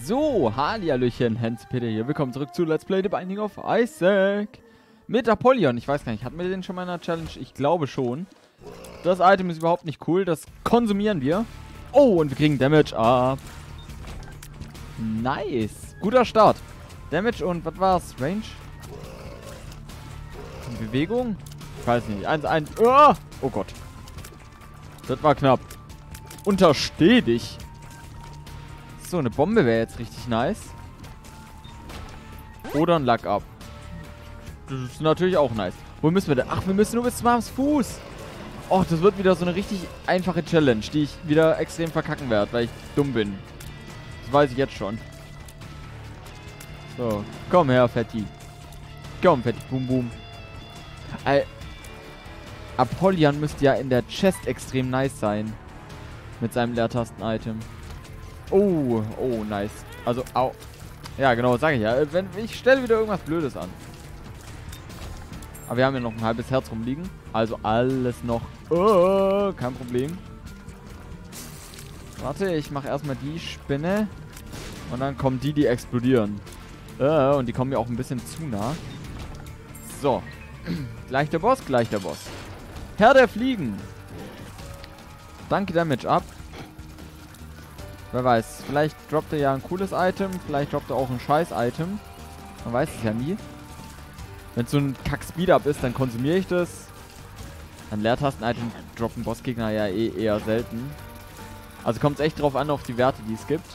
So, Hallihallöchen, Hans Peter hier. Willkommen zurück zu Let's Play The Binding of Isaac. Mit Apollyon. Ich weiß gar nicht, hatten wir den schon mal in der Challenge? Ich glaube schon. Das Item ist überhaupt nicht cool. Das konsumieren wir. Oh, und wir kriegen Damage ab. Nice. Guter Start. Damage und was war's? Range? Bewegung? Ich weiß nicht. Eins, eins. Oh, oh Gott. Das war knapp. Untersteh dich. So, eine Bombe wäre jetzt richtig nice. Oder ein Luck Up. Das ist natürlich auch nice. Wo müssen wir denn? Ach, wir müssen nur bis zum Arms Fuß. Och, das wird wieder so eine richtig einfache Challenge, die ich wieder extrem verkacken werde, weil ich dumm bin. Das weiß ich jetzt schon. So, komm her, Fetti. Komm, Fetti, boom, boom. Äh, Apollyon müsste ja in der Chest extrem nice sein. Mit seinem Leertasten-Item. Oh, oh, nice. Also, au. Ja, genau, sage ich ja. Äh, wenn, ich stelle wieder irgendwas Blödes an. Aber wir haben ja noch ein halbes Herz rumliegen. Also alles noch. Oh, kein Problem. Warte, ich mache erstmal die Spinne. Und dann kommen die, die explodieren. Äh, und die kommen mir auch ein bisschen zu nah. So. gleich der Boss, gleich der Boss. Herr der Fliegen. Danke Damage ab. Wer weiß, vielleicht droppt er ja ein cooles Item, vielleicht droppt er auch ein scheiß Item. Man weiß es ja nie. Wenn es so ein Kack-Speed-Up ist, dann konsumiere ich das. Ein Leertasten-Item droppen Bossgegner ja eh eher selten. Also kommt es echt drauf an, auf die Werte, die es gibt.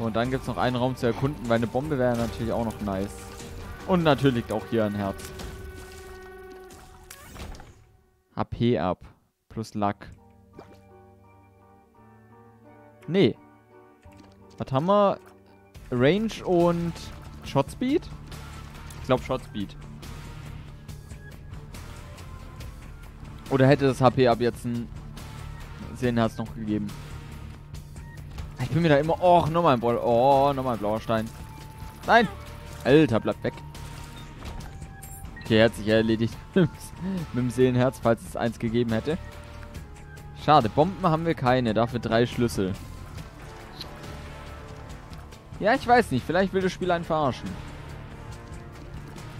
Und dann gibt es noch einen Raum zu erkunden, weil eine Bombe wäre natürlich auch noch nice. Und natürlich liegt auch hier ein Herz. HP ab. Plus Luck. Nee. Was haben wir? Range und Shot Speed? Ich glaube Shot Speed. Oder hätte das HP ab jetzt ein Seelenherz noch gegeben? Ich bin mir da immer... Oh, nochmal ein Ball. Oh, nochmal ein blauer Stein. Nein! Alter, bleib weg. Okay, hat sich erledigt. Mit dem Seelenherz, falls es eins gegeben hätte. Schade, Bomben haben wir keine. Dafür drei Schlüssel. Ja, ich weiß nicht. Vielleicht will das Spiel einen verarschen.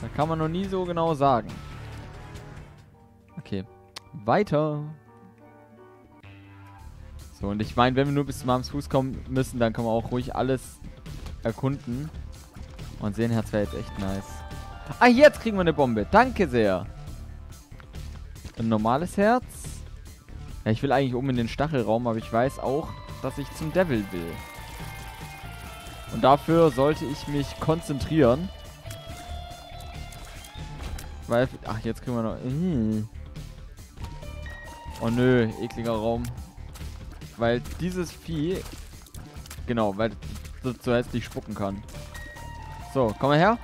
Da kann man noch nie so genau sagen. Okay. Weiter. So, und ich meine, wenn wir nur bis zum Arms Fuß kommen müssen, dann können wir auch ruhig alles erkunden. Und sehen, Herz wäre jetzt echt nice. Ah, jetzt kriegen wir eine Bombe. Danke sehr. Ein normales Herz. Ja, ich will eigentlich um in den Stachelraum, aber ich weiß auch, dass ich zum Devil will. Und dafür sollte ich mich konzentrieren. Weil, ach, jetzt kriegen wir noch... Äh. Oh nö, ekliger Raum. Weil dieses Vieh... Genau, weil das so hässlich spucken kann. So, komm mal her.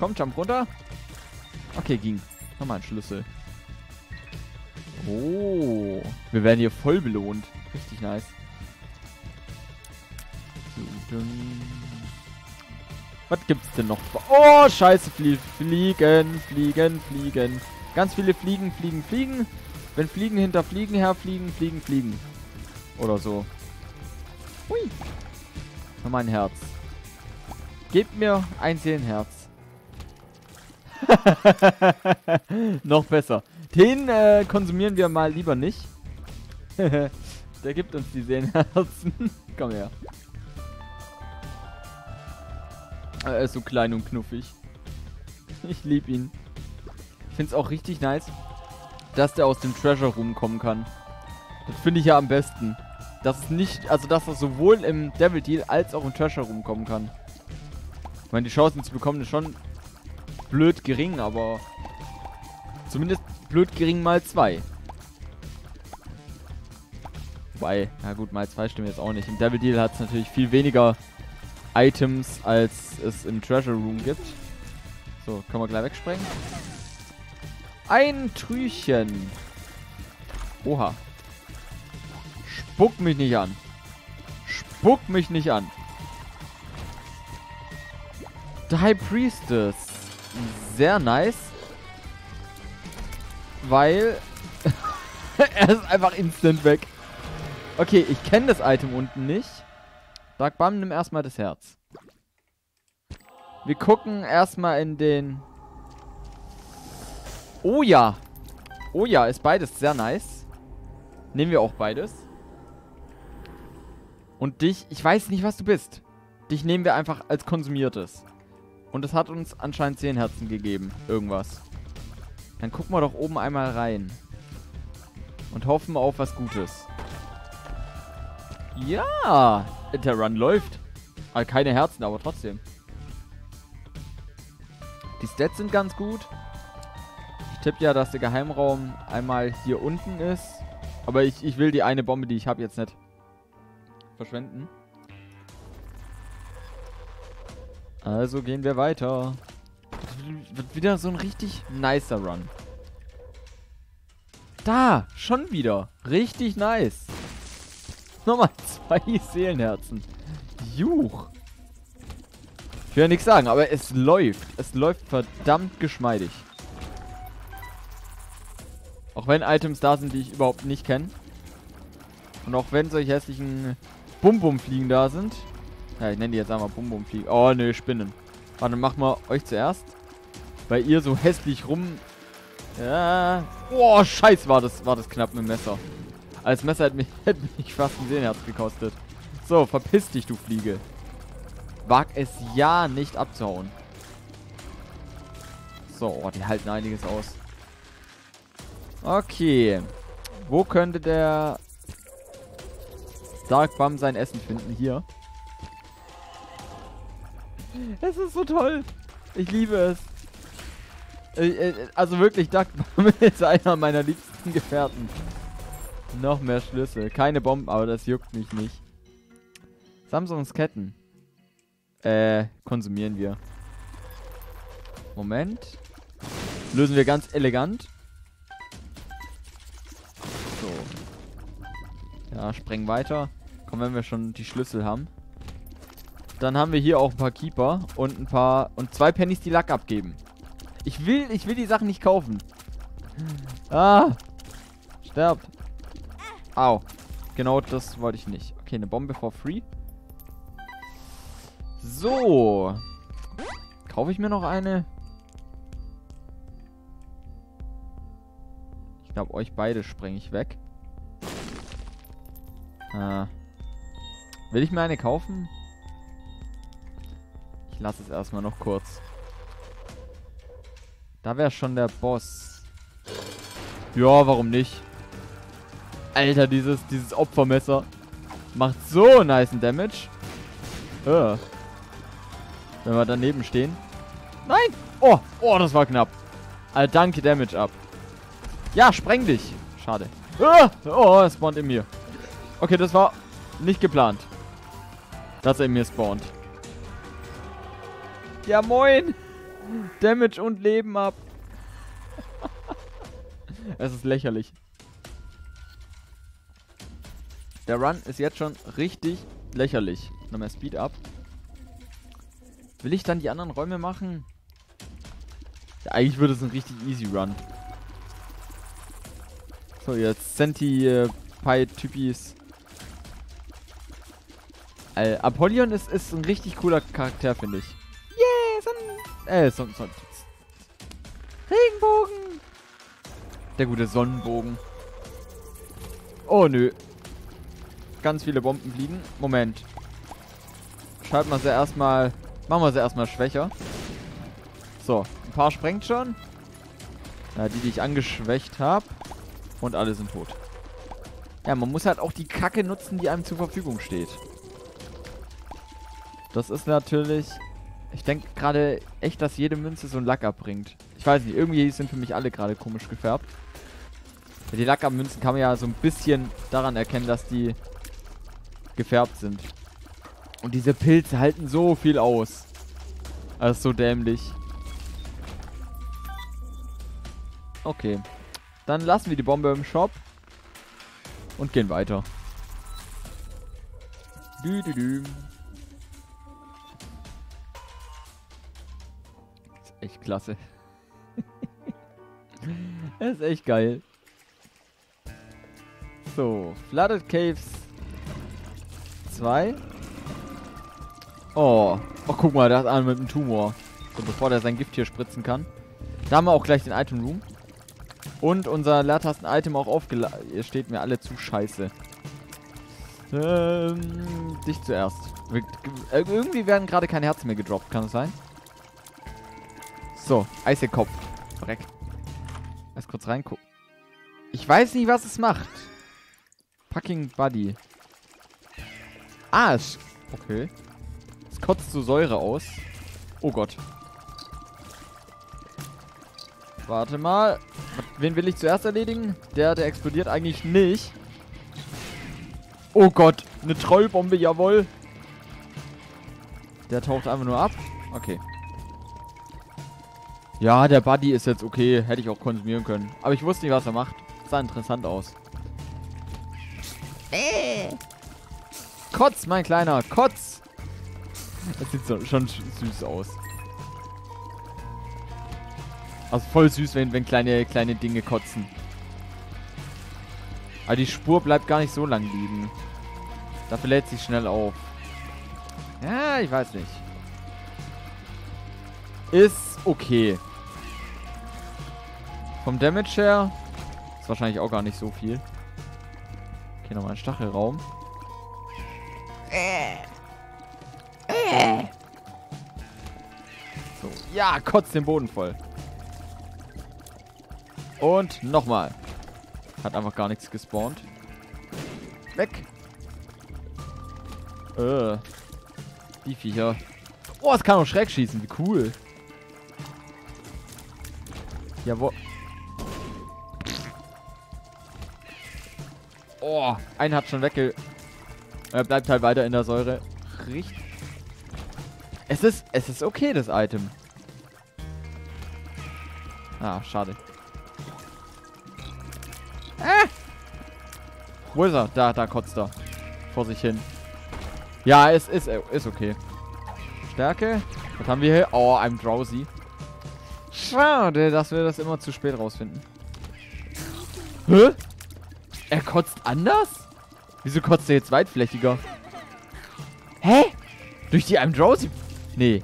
Komm, jump runter. Okay, ging. Nochmal ein Schlüssel. Oh. Wir werden hier voll belohnt. Richtig nice. Was gibt's denn noch? Oh, scheiße. Flie fliegen, fliegen, fliegen. Ganz viele Fliegen, Fliegen, Fliegen. Wenn Fliegen hinter Fliegen herfliegen, Fliegen, Fliegen. Oder so. Hui. Nochmal ein Herz. Gebt mir ein Seelenherz. Noch besser. Den äh, konsumieren wir mal lieber nicht. Der gibt uns die Seelenherzen. Komm her. Er ist so klein und knuffig. Ich liebe ihn. Ich finde es auch richtig nice, dass der aus dem Treasure Room kommen kann. Das finde ich ja am besten. Dass es nicht, also dass er sowohl im Devil Deal als auch im Treasure Room kommen kann. Ich meine, die Chancen zu bekommen ist schon blöd gering, aber zumindest blöd gering mal zwei. Wobei, na gut, mal zwei stimmt jetzt auch nicht. Im Devil Deal hat es natürlich viel weniger Items, als es im Treasure Room gibt. So, können wir gleich wegsprengen. Ein Trüchen. Oha. Spuck mich nicht an. Spuck mich nicht an. The High Priestess. Sehr nice. Weil er ist einfach instant weg. Okay, ich kenne das Item unten nicht. Dark Bam, nimm erstmal das Herz. Wir gucken erstmal in den... Oh ja. Oh ja, ist beides sehr nice. Nehmen wir auch beides. Und dich, ich weiß nicht, was du bist. Dich nehmen wir einfach als konsumiertes. Und es hat uns anscheinend 10 Herzen gegeben. Irgendwas. Dann gucken wir doch oben einmal rein. Und hoffen auf was Gutes. Ja! Der Run läuft. Also keine Herzen, aber trotzdem. Die Stats sind ganz gut. Ich tippe ja, dass der Geheimraum einmal hier unten ist. Aber ich, ich will die eine Bombe, die ich habe, jetzt nicht verschwenden. Also gehen wir weiter. Wird wieder so ein richtig nicer Run. Da, schon wieder. Richtig nice. Nochmal zwei Seelenherzen. Juch. Ich will ja nichts sagen, aber es läuft. Es läuft verdammt geschmeidig. Auch wenn Items da sind, die ich überhaupt nicht kenne. Und auch wenn solche hässlichen Bum-Bum-Fliegen da sind. Ja, ich nenne die jetzt einmal Bum-Bum-Fliegen. Oh, ne, Spinnen. Warte, machen wir euch zuerst. Weil ihr so hässlich rum... Ja. Oh, scheiß, war das, war das knapp mit dem Messer. Als Messer hätte mich, hätte mich fast ein Seelenherz gekostet. So, verpiss dich, du Fliege. Wag es ja nicht abzuhauen. So, oh, die halten einiges aus. Okay. Wo könnte der Dark Bum sein Essen finden? Hier. Es ist so toll. Ich liebe es. Äh, äh, also wirklich, Dark Bum ist einer meiner liebsten Gefährten. Noch mehr Schlüssel. Keine Bomben, aber das juckt mich nicht. Samsungs Ketten. Äh, konsumieren wir. Moment. Lösen wir ganz elegant. So. Ja, sprengen weiter. Komm, wenn wir schon die Schlüssel haben. Dann haben wir hier auch ein paar Keeper und ein paar und zwei Pennies, die Lack abgeben. Ich will, ich will die Sachen nicht kaufen. Ah. Sterbt. Au. Genau das wollte ich nicht. Okay, eine Bombe for free. So. Kaufe ich mir noch eine? Ich glaube, euch beide spreng ich weg. Ah. Will ich mir eine kaufen? Ich lasse es erstmal noch kurz. Da wäre schon der Boss. Ja, warum nicht? Alter, dieses, dieses Opfermesser macht so nice Damage. Uh. Wenn wir daneben stehen. Nein! Oh, oh, das war knapp. Alter, danke, Damage ab. Ja, spreng dich. Schade. Uh. Oh, er spawnt in mir. Okay, das war nicht geplant. Dass er in mir spawnt. Ja, moin! Damage und Leben ab. es ist lächerlich. Der Run ist jetzt schon richtig lächerlich. Nochmal Speed up. Will ich dann die anderen Räume machen? Ja, eigentlich würde es ein richtig easy Run. So, jetzt Senti-Pi-Typis. Äh, Apollyon ist, ist ein richtig cooler Charakter, finde ich. Yeah, Sonnen... Äh, Sonnen... Son Regenbogen! Der gute Sonnenbogen. Oh, nö ganz viele Bomben fliegen. Moment. Schalten wir sie erstmal... Machen wir sie erstmal schwächer. So, ein paar sprengt schon. Ja, die, die ich angeschwächt habe. Und alle sind tot. Ja, man muss halt auch die Kacke nutzen, die einem zur Verfügung steht. Das ist natürlich... Ich denke gerade echt, dass jede Münze so einen Lack abbringt. Ich weiß nicht, irgendwie sind für mich alle gerade komisch gefärbt. Die Lackabmünzen kann man ja so ein bisschen daran erkennen, dass die gefärbt sind. Und diese Pilze halten so viel aus. Das ist so dämlich. Okay. Dann lassen wir die Bombe im Shop. Und gehen weiter. Dü -dü -dü. ist echt klasse. ist echt geil. So, Flooded Caves zwei. Oh. Oh, guck mal, da ist einer mit einem Tumor. So, bevor der sein Gift hier spritzen kann. Da haben wir auch gleich den Item Room. Und unser Leertasten-Item auch aufgeladen. Ihr steht mir alle zu scheiße. Ähm, dich zuerst. Wir, irgendwie werden gerade keine Herzen mehr gedroppt, kann es sein? So, Eisekopf. Breck. Erst kurz reingucken. Ich weiß nicht, was es macht. Fucking Buddy. Ah, es... Okay. Es kotzt so Säure aus. Oh Gott. Warte mal. Wen will ich zuerst erledigen? Der, der explodiert eigentlich nicht. Oh Gott. Eine Trollbombe, jawohl. Der taucht einfach nur ab. Okay. Ja, der Buddy ist jetzt okay. Hätte ich auch konsumieren können. Aber ich wusste nicht, was er macht. Sah interessant aus. Äh. Kotz, mein Kleiner. Kotz. Das sieht so, schon süß aus. Also voll süß, wenn, wenn kleine, kleine Dinge kotzen. Aber die Spur bleibt gar nicht so lang liegen. Dafür lädt sich schnell auf. Ja, ich weiß nicht. Ist okay. Vom Damage her ist wahrscheinlich auch gar nicht so viel. Okay, nochmal ein Stachelraum. So, ja, kotzt den Boden voll. Und nochmal. Hat einfach gar nichts gespawnt. Weg. Äh. Die Viecher. Oh, es kann auch schräg schießen. Wie cool. Jawohl. Oh, einen hat schon wegge... Er bleibt halt weiter in der Säure. Richtig. Es ist, es ist okay, das Item. Ah, schade. Ah! Wo ist er? Da, da kotzt er. Vor sich hin. Ja, es ist, ist okay. Stärke. Was haben wir hier? Oh, I'm drowsy. Schade, dass wir das immer zu spät rausfinden. Hä? Er kotzt anders? Wieso kotzt er jetzt weitflächiger? Hä? Durch die I'm drowsy... Nee.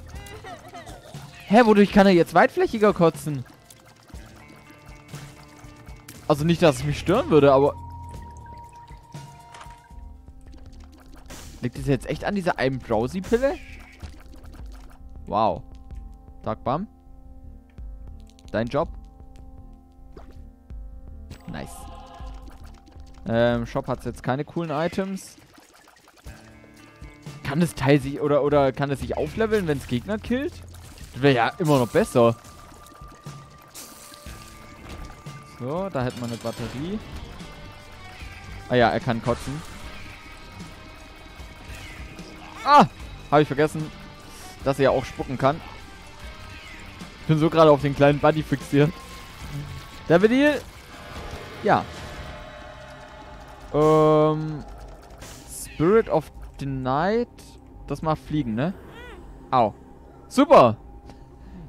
Hä, wodurch kann er jetzt weitflächiger kotzen? Also nicht, dass es mich stören würde, aber... Liegt es jetzt echt an dieser I'm Drowsy-Pille? Wow. Dark Bum. Dein Job. Ähm, Shop hat jetzt keine coolen Items. Kann das Teil sich, oder, oder kann es sich aufleveln, wenn es Gegner killt? Das wäre ja immer noch besser. So, da hätten wir eine Batterie. Ah ja, er kann kotzen. Ah! Habe ich vergessen, dass er ja auch spucken kann. Ich bin so gerade auf den kleinen Buddy fixiert. Der Deal. Ja. Ähm. Spirit of the Night. Das macht Fliegen, ne? Au. Super!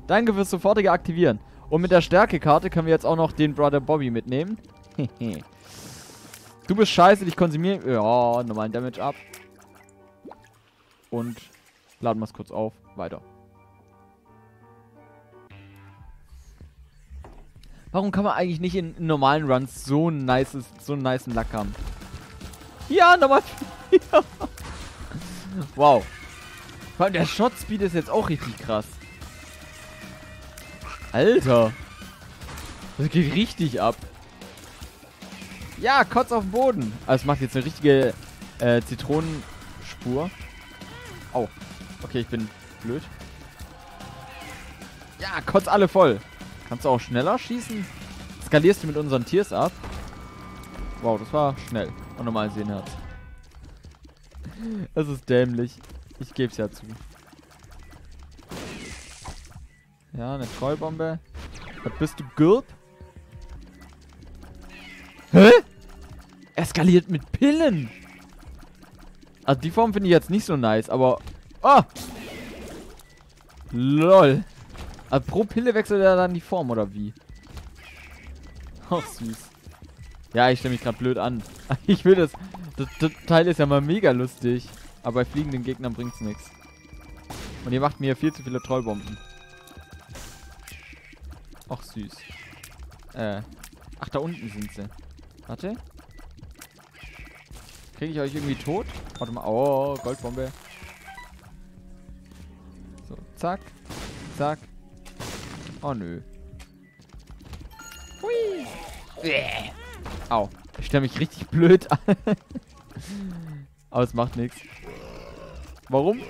Danke fürs sofortige Aktivieren. Und mit der Stärkekarte können wir jetzt auch noch den Brother Bobby mitnehmen. du bist scheiße, dich konsumieren. Ja, normalen Damage ab. Und laden wir es kurz auf. Weiter. Warum kann man eigentlich nicht in, normalen Runs so ein nices, so einen niceen Lack haben? Ja, nochmal. wow. Vor allem der Shot Speed ist jetzt auch richtig krass. Alter. Das geht richtig ab. Ja, Kotz auf dem Boden. Also es macht jetzt eine richtige äh, Zitronenspur. Oh. Okay, ich bin blöd. Ja, Kotz alle voll. Kannst du auch schneller schießen? Skalierst du mit unseren Tiers ab? Wow, das war schnell. Und normal sehen hat. Das ist dämlich. Ich geb's ja zu. Ja, eine Trollbombe. Was bist du, Gürb? Hä? Eskaliert mit Pillen. Also die Form finde ich jetzt nicht so nice, aber... Oh! LOL. Also pro Pille wechselt er dann die Form, oder wie? Ach, süß. Ja, ich stelle mich gerade blöd an. Ich will das, das... Das Teil ist ja mal mega lustig. Aber bei fliegenden Gegnern bringt's nichts. Und ihr macht mir viel zu viele Trollbomben. Ach, süß. Äh. Ach, da unten sind sie. Warte. Kriege ich euch irgendwie tot? Warte mal. Oh, Goldbombe. So, zack. Zack. Oh, nö. Hui. Bäh. Au. Ich stelle mich richtig blöd an. Aber es macht nichts. Warum?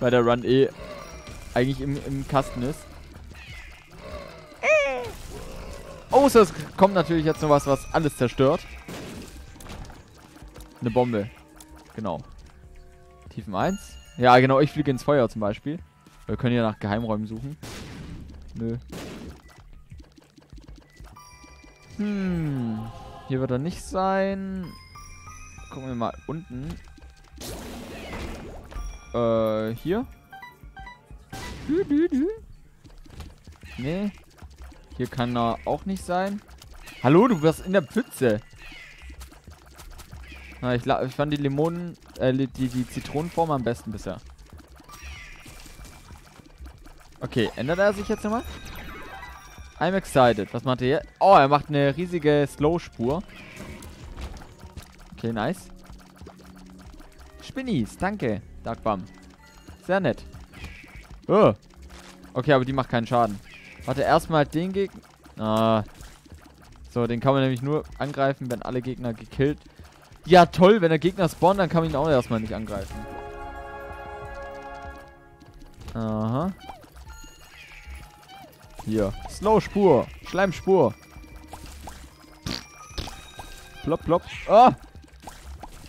Weil der Run eh eigentlich im, im Kasten ist. Außer es kommt natürlich jetzt noch was, was alles zerstört. Eine Bombe. Genau. Tiefen 1. Ja, genau, ich fliege ins Feuer zum Beispiel. Wir können ja nach Geheimräumen suchen. Nö. Hm. Hier wird er nicht sein. Gucken wir mal unten. Äh, hier? Dü, dü, dü. Nee. Hier kann er auch nicht sein. Hallo, du wirst in der Pfütze. Na, ich, ich, fand die Limonen, äh, die, die Zitronenform am besten bisher. Okay, ändert er sich jetzt nochmal? I'm excited. Was macht er hier? Oh, er macht eine riesige Slow-Spur. Okay, nice. Spinnies, danke. Darkbam. Sehr nett. Oh. Okay, aber die macht keinen Schaden. Warte, erstmal den Gegner. Ah. So, den kann man nämlich nur angreifen, wenn alle Gegner gekillt. Ja, toll, wenn der Gegner spawnt, dann kann man ihn auch erstmal nicht angreifen. Aha. Hier. Slow-Spur. Schleimspur. Plopp, plopp. Ah!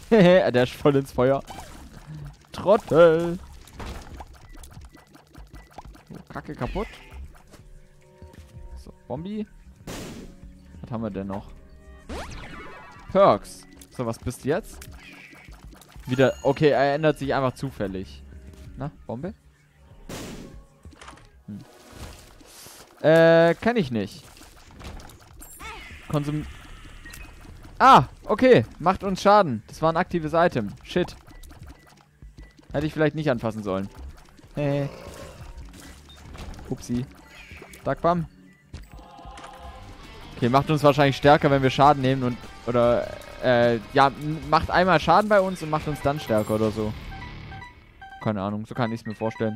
Hehe, der ist voll ins Feuer. Trottel. Kacke kaputt. So, Bombi. Was haben wir denn noch? Perks. So, was bist du jetzt? Wieder. Okay, er ändert sich einfach zufällig. Na, Bombe? Äh, kann ich nicht. Konsum... Ah, okay. Macht uns Schaden. Das war ein aktives Item. Shit. Hätte ich vielleicht nicht anfassen sollen. Hey. Upsi. Duckbam. Okay, macht uns wahrscheinlich stärker, wenn wir Schaden nehmen und... Oder... Äh, ja, macht einmal Schaden bei uns und macht uns dann stärker oder so. Keine Ahnung, so kann ich es mir vorstellen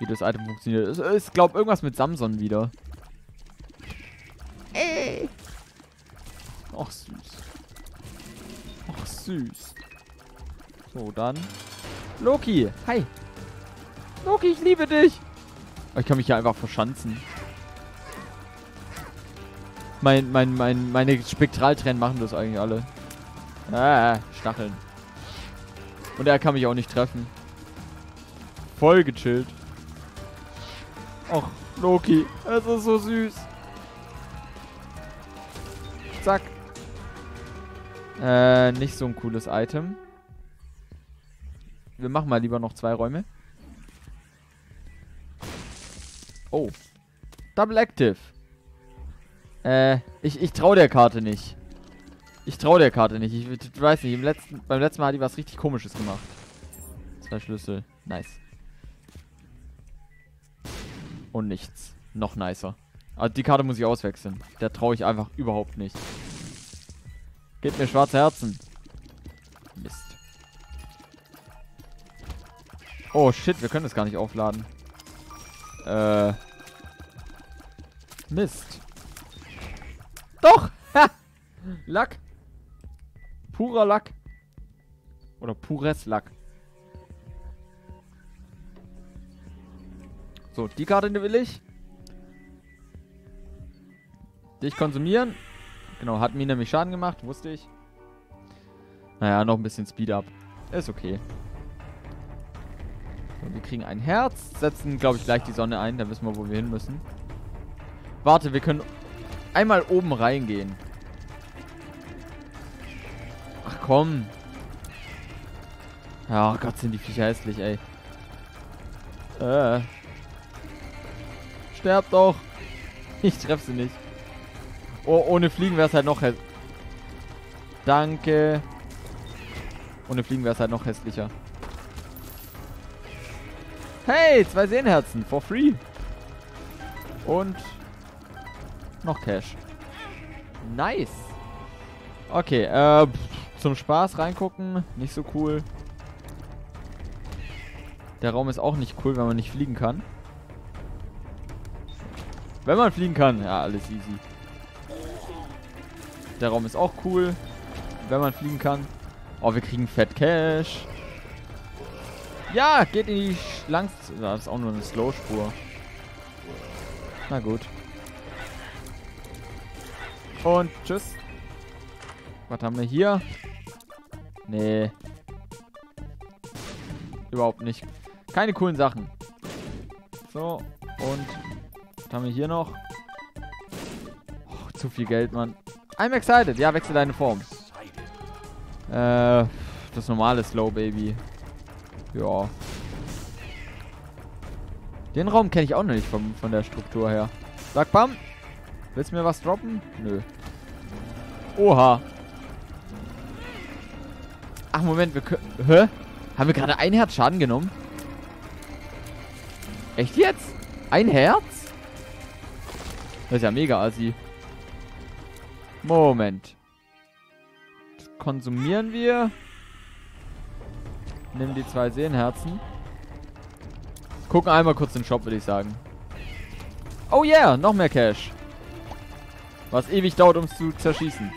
wie das Item funktioniert. Es ist, glaube irgendwas mit Samson wieder. Ey. Ach, süß. Ach, süß. So, dann. Loki, hi. Loki, ich liebe dich. Ich kann mich hier einfach verschanzen. Mein, mein, mein, meine Spektraltränen machen das eigentlich alle. Ah, Stacheln. Und er kann mich auch nicht treffen. Voll gechillt. Och, Loki. Es ist so süß. Zack. Äh, nicht so ein cooles Item. Wir machen mal lieber noch zwei Räume. Oh. Double Active. Äh, ich, ich traue der Karte nicht. Ich traue der Karte nicht. Ich, ich weiß nicht, letzten, beim letzten Mal hat die was richtig komisches gemacht. Zwei Schlüssel. Nice und nichts. Noch nicer. Also die Karte muss ich auswechseln. Der traue ich einfach überhaupt nicht. Gebt mir schwarze Herzen. Mist. Oh shit, wir können das gar nicht aufladen. Äh. Mist. Doch! Ha! Lack. Purer Lack. Oder pures Lack. So, die Karte will ich. Dich konsumieren. Genau, hat mir nämlich Schaden gemacht, wusste ich. Naja, noch ein bisschen Speed up. Ist okay. So, wir kriegen ein Herz, setzen, glaube ich, gleich die Sonne ein. Dann wissen wir, wo wir hin müssen. Warte, wir können einmal oben reingehen. Ach komm. Ja, oh Gott, sind die Viecher hässlich, ey. Äh. Sterb doch. Ich treffe sie nicht. Oh, ohne Fliegen wäre es halt noch... Danke. Ohne Fliegen wäre es halt noch hässlicher. Hey, zwei Seenherzen. For free. Und noch Cash. Nice. Okay, äh, zum Spaß reingucken. Nicht so cool. Der Raum ist auch nicht cool, wenn man nicht fliegen kann. Wenn man fliegen kann, ja, alles easy. Der Raum ist auch cool, wenn man fliegen kann. Oh, wir kriegen Fett Cash. Ja, geht in die Schlangs... Das ist auch nur eine Slow-Spur. Na gut. Und tschüss. Was haben wir hier? Nee. Überhaupt nicht. Keine coolen Sachen. So, und was haben wir hier noch? Oh, zu viel Geld, Mann. I'm excited. Ja, wechsel deine Form. Äh, das normale Slow Baby. Ja. Den Raum kenne ich auch noch nicht vom, von der Struktur her. Sag Bam. Willst du mir was droppen? Nö. Oha. Ach, Moment, wir können... Hä? Haben wir gerade ein Herz Schaden genommen? Echt jetzt? Ein Herz? Das ist ja mega assi. Moment. Das konsumieren wir. Nimm die zwei Seenherzen. Gucken einmal kurz den Shop, würde ich sagen. Oh yeah, noch mehr Cash. Was ewig dauert, um es zu zerschießen.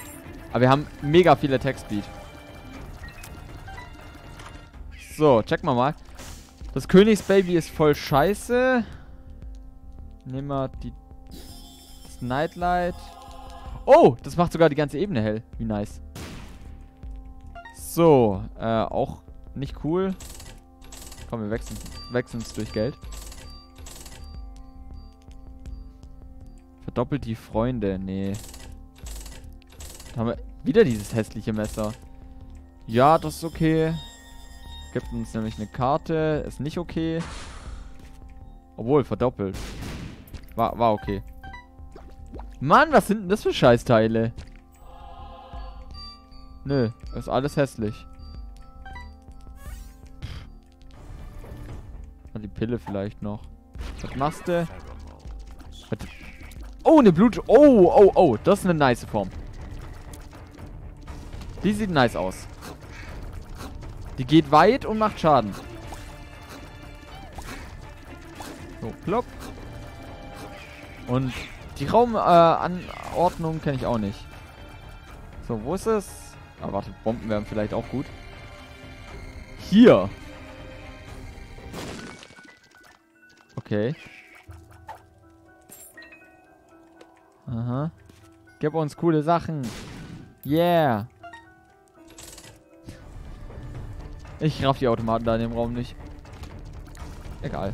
Aber wir haben mega viel Attack Speed. So, checken wir mal. Das Königsbaby ist voll scheiße. Nehmen wir die Nightlight. Oh, das macht sogar die ganze Ebene hell. Wie nice. So, äh, auch nicht cool. Komm, wir wechseln wechseln es durch Geld. Verdoppelt die Freunde. Nee. Da haben wir wieder dieses hässliche Messer. Ja, das ist okay. Gibt uns nämlich eine Karte. Ist nicht okay. Obwohl, verdoppelt. War, war okay. Mann, was sind denn das für Scheißteile? Nö, ist alles hässlich. Die Pille vielleicht noch. Was machst du? Oh, eine Blut... Oh, oh, oh. Das ist eine nice Form. Die sieht nice aus. Die geht weit und macht Schaden. So, plopp. Und die Raumanordnung äh, kenne ich auch nicht. So, wo ist es? Ah, warte, Bomben wären vielleicht auch gut. Hier. Okay. Aha. Gib uns coole Sachen. Yeah. Ich raff die Automaten da in dem Raum nicht. Egal.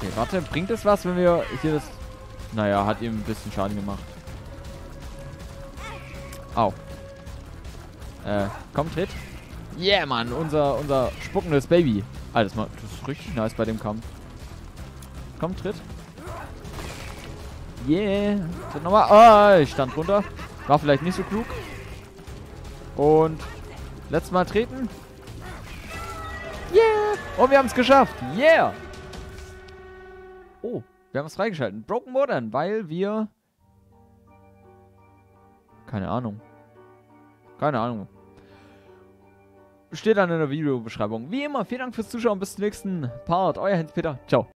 Okay, warte. Bringt es was, wenn wir hier das... Naja, hat ihm ein bisschen Schaden gemacht. Au. Äh, komm, tritt. Yeah, Mann. Unser, unser spuckendes Baby. Alter, das, das ist richtig nice bei dem Kampf. Komm, tritt. Yeah. Tritt nochmal. Ah, ich stand runter. War vielleicht nicht so klug. Und letztes Mal treten. Yeah. Und wir haben es geschafft. Yeah. Oh, wir haben es freigeschalten. Broken Modern, weil wir... Keine Ahnung. Keine Ahnung. Steht dann in der Videobeschreibung. Wie immer, vielen Dank fürs Zuschauen. Bis zum nächsten Part. Euer Hens-Peter. Ciao.